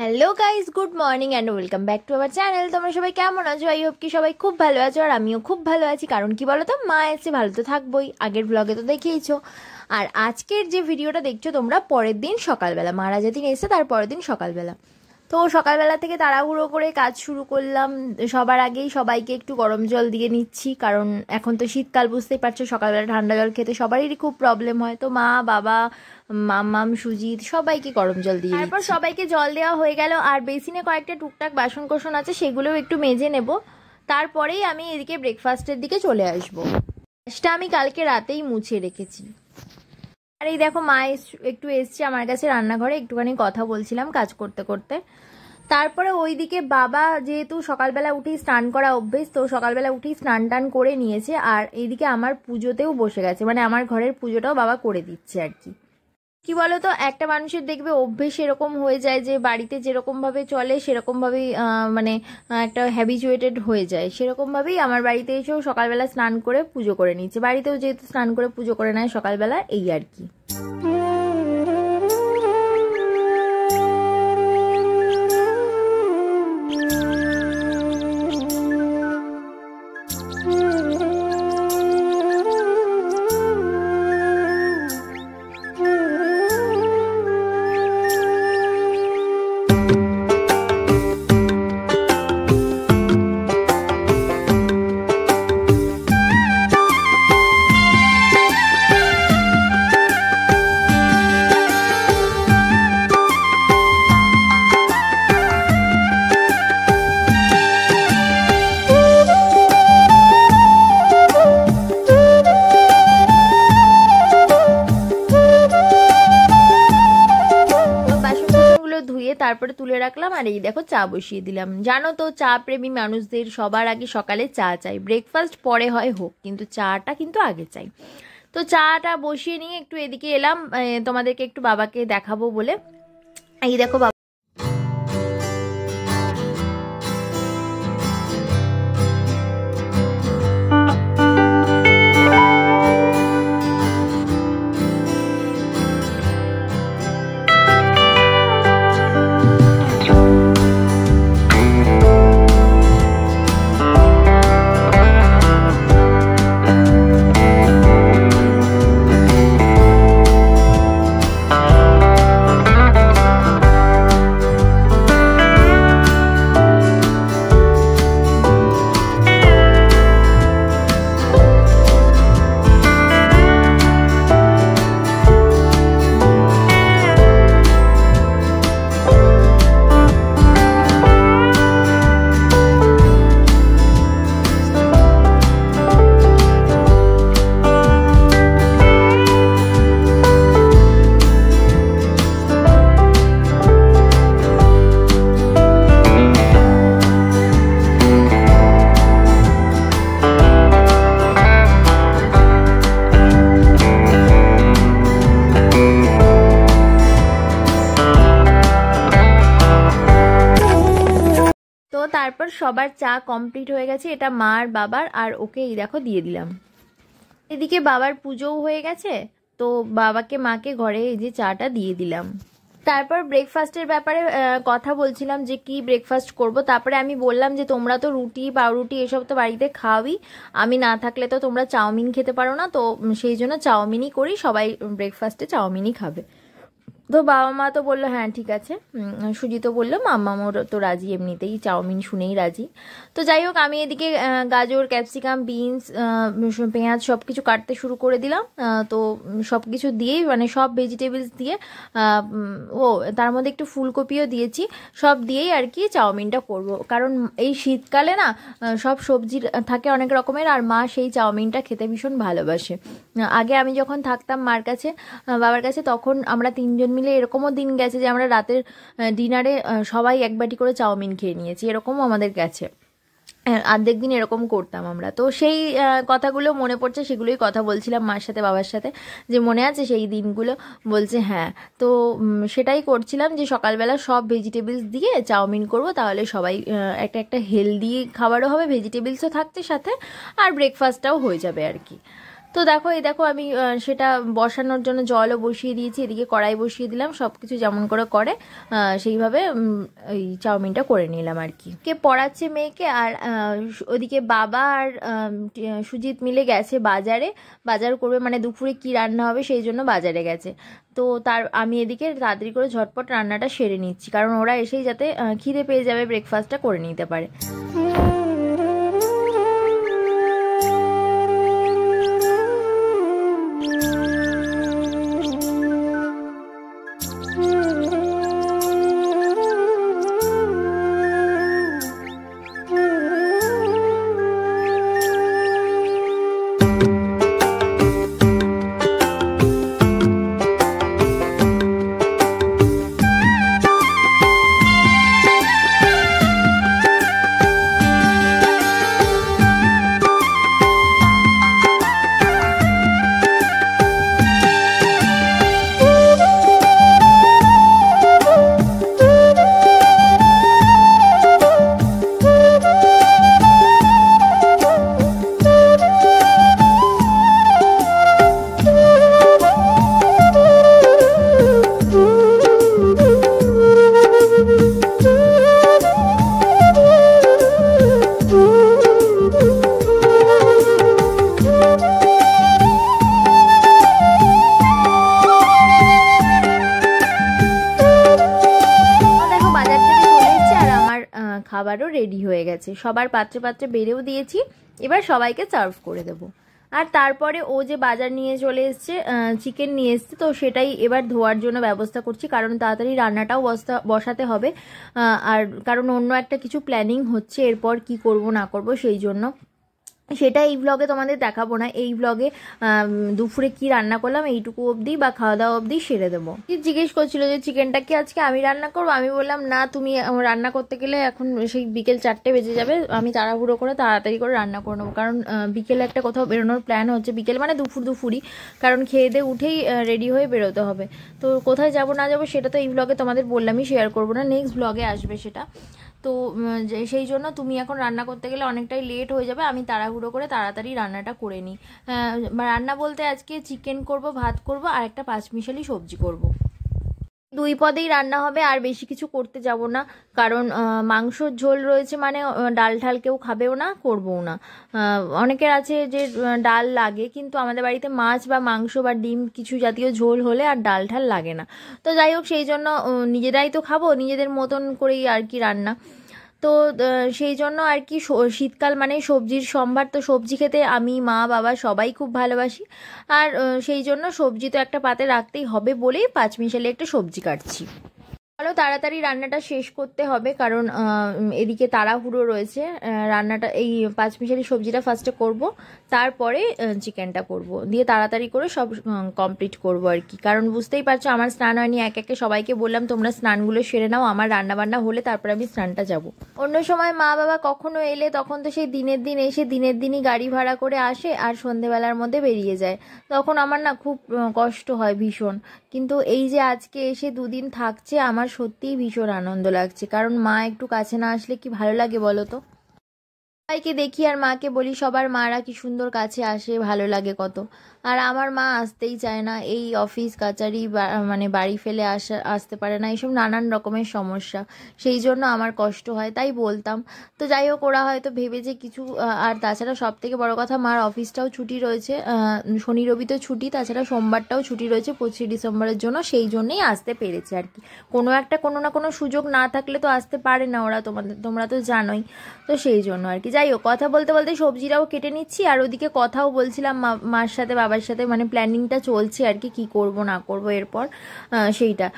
Hello guys good morning and welcome back to our channel তোমরা সবাই কেমন আছো? আই হোপ কি সবাই খুব ভালো আছো আর আমিও খুব ভালো আছি। কারণ কি বলো তো মা এসে ভালো তো থাকবোই। আগের ব্লগে তো দেখিয়েছো আর আজকের যে ভিডিওটা দেখছ তোমরা, পরের দিন সকালবেলা। মারা যেদিন এসে তার পরের দিন সকালবেলা। তো সকালবেলা থেকে তাড়াহুড়ো করে কাজ শুরু করলাম। সবার আগেই সবাইকে একটু গরম জল দিয়ে নিচ্ছি কারণ এখন তো শীতকাল বুঝতেই পারছ সকালবেলা ঠান্ডা জল খেতে সবারই খুব প্রবলেম হয়। তো মা বাবা মাম্মাম সুজিত সবাইকে গরম জল দিয়ে তারপর সবাইকে জল দেওয়া হয়ে গেল আর বেসিনে কয়েকটা টুকটাক বাসন কোসন আছে সেগুলোও একটু মেজে নেব। তারপরেই আমি এদিকে ব্রেকফাস্টের দিকে চলে আসব। আমি কালকে রাতেই মুছে রেখেছি। আর এই দেখো মা একটু এসছে আমার কাছে রান্নাঘরে, একটুখানি কথা বলছিলাম কাজ করতে করতে। তারপরে ওইদিকে বাবা যেহেতু সকালবেলা উঠেই স্নান করা অভ্যেস, তো সকালবেলা উঠেই স্নান টান করে নিয়েছে। আর এইদিকে আমার পুজোতেও বসে গেছে। মানে আমার ঘরের পুজোটাও বাবা করে দিচ্ছে আর কি। কি বলতো, একটা মানুষের দেখবে অভ্যেস এরকম হয়ে যায় যে বাড়িতে যেরকমভাবে চলে সেরকমভাবেই মানে একটা হ্যাবিচুয়েটেড হয়ে যায়। সেরকমভাবেই আমার বাড়িতে এসেও সকালবেলা স্নান করে পুজো করে নিচ্ছে বাড়িতেও যেহেতু স্নান করে পুজো করে নেয় সকালবেলা, এই আর কি। রাখলাম আর এই দেখো চা বসিয়ে দিলাম। জানো তো চা প্রেমী মানুষদের সবার আগে সকালে চা চাই। ব্রেকফাস্ট পরে হয় হোক, কিন্তু চাটা কিন্তু আগে চাই। তো চাটা বসিয়ে নিয়ে একটু এদিকে এলাম। তোমাদেরকে একটু বাবাকে দেখাবো বলে। এই দেখো তারপর সবার চা কমপ্লিট হয়ে গেছে। এটা মার বাবার, আর ওকে এই দেখো দিয়ে দিলাম। এদিকে বাবার পুজোও হয়ে গেছে, তো বাবাকে মাকে ঘরে এই যে চাটা দিয়ে দিলাম। তারপর ব্রেকফাস্টের ব্যাপারে কথা বলছিলাম যে কি ব্রেকফাস্ট করব। তারপরে আমি বললাম যে, তোমরা তো রুটি, পাউরুটি এসব তো বাড়িতে খাওয়াই। আমি না থাকলে তো তোমরা চাউমিন খেতে পারো না। তো সেই জন্য চাউমিনই করি। সবাই ব্রেকফাস্টে চাউমিনই খাবে। তো বাবা মা তো বলল হ্যাঁ ঠিক আছে। সুজি তো বলল, মাম্মামোর তো রাজি এমনিতেই, চাউমিন শুনেই রাজি। তো যাই হোক, আমি এদিকে গাজর, ক্যাপসিকাম, বিনস পেঁয়াজ সব কিছু কাটতে শুরু করে দিলাম। তো সব কিছু দিয়েই মানে সব ভেজিটেবলস দিয়ে ও, তার মধ্যে একটু ফুলকপিও দিয়েছি। সব দিয়েই আর কি চাউমিনটা করব। কারণ এই শীতকালে না সব সবজি থাকে অনেক রকমের, আর মা সেই চাউমিনটা খেতে ভীষণ ভালোবাসে। আগে আমি যখন থাকতাম মার কাছে বাবার কাছে, তখন আমরা তিনজন মিলে এরকমও দিন গেছে যে আমরা রাতের ডিনারে সবাই এক বাটি করে চাউমিন খেয়ে নিয়েছি। এরকমও আমাদের গেছে। অর্ধেক দিন এরকম করতাম আমরা। তো সেই কথাগুলো মনে পড়ছে, সেগুলোই কথা বলছিলাম মার সাথে, বাবার সাথে, যে মনে আছে সেই দিনগুলো? বলছে হ্যাঁ। তো সেটাই করছিলাম যে সকালবেলা সব ভেজিটেবলস দিয়ে চাউমিন করব, তাহলে সবাই একটা একটা হেলদি খাবারও হবে ভেজিটেবলসও থাকতে সাথে, আর ব্রেকফাস্টটাও হয়ে যাবে আর কি। তো দেখো, এই দেখো আমি সেটা বসানোর জন্য জলও বসিয়ে দিয়েছি, এদিকে কড়াই বসিয়ে দিলাম সব কিছু যেমন করে করে সেইভাবে এই চাউমিনটা করে নিলাম আর কি। কে পড়াচ্ছে মেয়েকে আর ওদিকে বাবা আর সুজিত মিলে গেছে বাজারে, বাজার করবে মানে দুপুরে কি রান্না হবে সেই জন্য বাজারে গেছে। তো তার, আমি এদিকে তাড়াতাড়ি করে ঝটপট রান্নাটা সেরে নিচ্ছি, কারণ ওরা এসেই যাতে খিদে পেয়ে যাবে ব্রেকফাস্টটা করে নিতে পারে। গেছে সবার পাত্রে পাত্রে বেড়েও দিয়েছি। এবার সবাইকে সার্ভ করে দেব। আর তারপরে ও যে বাজার নিয়ে চলে এসছে চিকেন নিয়ে এসছে, তো সেটাই এবার ধোয়ার জন্য ব্যবস্থা করছি। কারণ তাড়াতাড়ি রান্নাটাও বসা বসাতে হবে। আর কারণ অন্য একটা কিছু প্ল্যানিং হচ্ছে, এরপর কি করব না করব সেই জন্য সেটা এই ব্লগে তোমাদের দেখাবো না। এই ব্লগে দুপুরে কি রান্না করলাম এইটুকু অবধি বা খাওয়া দাওয়া অবধি সেরে দেবো। জিজ্ঞেস করছিল যে চিকেনটা কি আজকে আমি রান্না করব? আমি বললাম, না, তুমি রান্না করতে গেলে এখন সেই বিকেল চারটে বেজে যাবে। আমি তাড়াহুড়ো করে তাড়াতাড়ি করে রান্না করে নেব। কারণ বিকেলে একটা কোথাও বেরোনোর প্ল্যান হচ্ছে বিকেল মানে দুপুর দুপুরই। কারণ খেয়ে দিয়ে উঠেই রেডি হয়ে বেরোতে হবে। তো কোথায় যাব না যাব সেটা তো এই ব্লগে তোমাদের বললামই শেয়ার করব না। নেক্সট ব্লগে আসবে সেটা। তো সেই জন্য তুমি এখন রান্না করতে গেলে অনেকটাই লেট হয়ে যাবে আমি তাড়াহুড়ো করে তাড়াতাড়ি রান্নাটা করে নিই রান্না বলতে আজকে চিকেন করব, ভাত করব আর একটা পাঁচমিশালি সবজি করব। দুই পদেই রান্না হবে, আর বেশি কিছু করতে যাব না। কারণ মাংসর ঝোল রয়েছে মানে ডাল ঠাল কেউ খাবেও না, করবও না। অনেকের আছে যে ডাল লাগে, কিন্তু আমাদের বাড়িতে মাছ বা মাংস বা ডিম কিছু জাতীয় ঝোল হলে আর ডাল ঠাল লাগে না। তো যাই হোক, সেই জন্য নিজেরাই তো খাব, নিজেদের মতন করেই আর কি রান্না। তো সেই জন্য আর কি শীতকাল মানে সবজির সম্ভার। তো সবজি খেতে আমি, মা, বাবা সবাই খুব ভালোবাসি। আর সেই জন্য সবজি তো একটা পাতে রাখতেই হবে বলেই পাঁচমিশালি একটা সবজি কাটছি। চলো তাড়াতাড়ি রান্নাটা শেষ করতে হবে, কারণ এদিকে তাড়াহুড়ো রয়েছে। রান্নাটা, এই পাঁচমিশালি সবজিটা ফার্স্টে করব, তারপরে চিকেনটা করব। দিয়ে তাড়াতাড়ি করে সব কমপ্লিট করব আর কি। কারণ বুঝতেই পারছ, আমার স্নান হয়নি, এক একে সবাইকে বললাম, তোমরা স্নানগুলো সেরে নাও, আমার রান্না বান্না হলে তারপরে আমি স্নানটা যাব। অন্য সময় মা বাবা কখনো এলে, তখন তো সেই দিনের দিন এসে দিনের দিনই গাড়ি ভাড়া করে আসে আর সন্ধেবেলার মধ্যে বেরিয়ে যায়। তখন আমার না খুব কষ্ট হয় ভীষণ। কিন্তু এই যে আজকে এসে দুদিন থাকছে, আমার সত্যিই ভীষণ আনন্দ লাগছে। কারণ মা একটু কাছে না আসলে কি ভালো লাগে বলো তো? সবাইকে দেখি আর মাকে বলি, সবার মারা কি সুন্দর কাছে আসে, ভালো লাগে কত। আর আমার মা আসতেই চায় না এই অফিস, কাচারি মানে বাড়ি ফেলে আসা, আসতে পারে না, এইসব নানান রকমের সমস্যা। সেই জন্য আমার কষ্ট হয়, তাই বলতাম। তো যাই হোক, ওরা হয়তো ভেবেছে কিছু আর তাছাড়া সব থেকে বড় কথা মার অফিসটাও ছুটি রয়েছে শনি রবি তো ছুটি, তাছাড়া সোমবারটাও ছুটি রয়েছে, পঁচিশে ডিসেম্বরের জন্য, সেই জন্যই আসতে পেরেছে আর কি। কোনো একটা, কোনো না কোনো সুযোগ না থাকলে তো আসতে পারে না ওরা, তোমাদের, তোমরা তো জানোই। তো সেই জন্য আর কি। যাই হোক, কথা বলতে বলতে সবজিটাও কেটে নিচ্ছি, আর ওদিকে কথাও বলছিলাম মার সাথে, বাবার সাথে মানে প্ল্যানিংটা চলছে আর কি কী করব না করব এরপর সেইটা।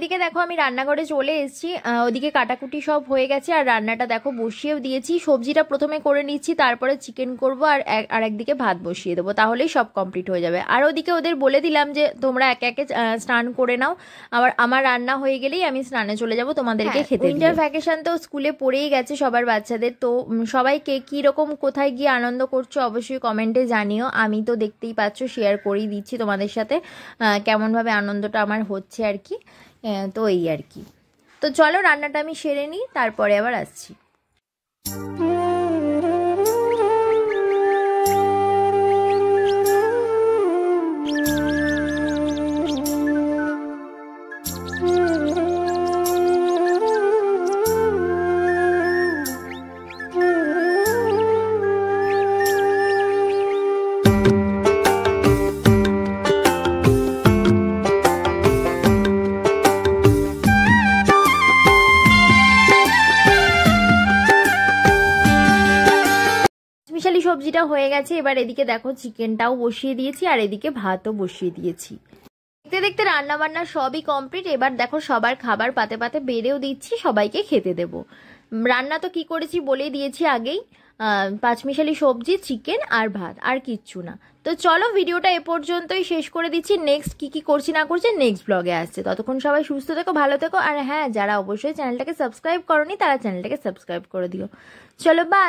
এদিকে দেখো আমি রান্নাঘরে চলে এসেছি। ওদিকে কাটাকুটি সব হয়ে গেছে আর রান্নাটা দেখো বসিয়েও দিয়েছি। সবজিটা প্রথমে করে নিচ্ছি তারপরে চিকেন করব আর আর একদিকে ভাত বসিয়ে দেবো তাহলেই সব কমপ্লিট হয়ে যাবে। আর ওদিকে ওদের বলে দিলাম যে তোমরা একে একে স্নান করে নাও। আবার আমার রান্না হয়ে গেলেই আমি স্নানে চলে যাব তোমাদেরকে খেতে উইন্টার ভ্যাকেশন তো স্কুলে পড়েই গেছে সবার বাচ্চাদের তো উম, সবাইকে কী রকম কোথায় গিয়ে আনন্দ করছ অবশ্যই কমেন্টে জানিও। আমি তো দেখতেই পাচ্ছ শেয়ার করেই দিচ্ছি তোমাদের সাথে কেমনভাবে আনন্দটা আমার হচ্ছে আর কি। তো এই আর কি। তো চলো রান্নাটা আমি সেরে নিই তারপরে আবার আসছি। সবজিটা হয়ে গেছে, এবার এদিকে দেখো চিকেনটাও বসিয়ে দিয়েছি আর এদিকে ভাতও বসিয়ে দিয়েছি। দেখতে দেখতে রান্না বান্না সবই কমপ্লিট এবার দেখো সবার খাবার পাতে পাতে বেড়েও দিচ্ছি, সবাইকে খেতে দেবো। রান্না তো কি করেছি বলে দিয়েছি আগেই। পাঁচমিশালি সবজি, চিকেন আর ভাত, আর কিচ্ছু না। তো চলো ভিডিওটা এ পর্যন্তই শেষ করে দিচ্ছি। নেক্সট কি কি করছি না করছি নেক্সট ব্লগে আসছে। ততক্ষণ সবাই সুস্থ থেকো, ভালো থেকো, আর হ্যাঁ যারা অবশ্যই চ্যানেলটাকে সাবস্ক্রাইব করনি, তারা চ্যানেলটাকে সাবস্ক্রাইব করে দিও। চলো বাই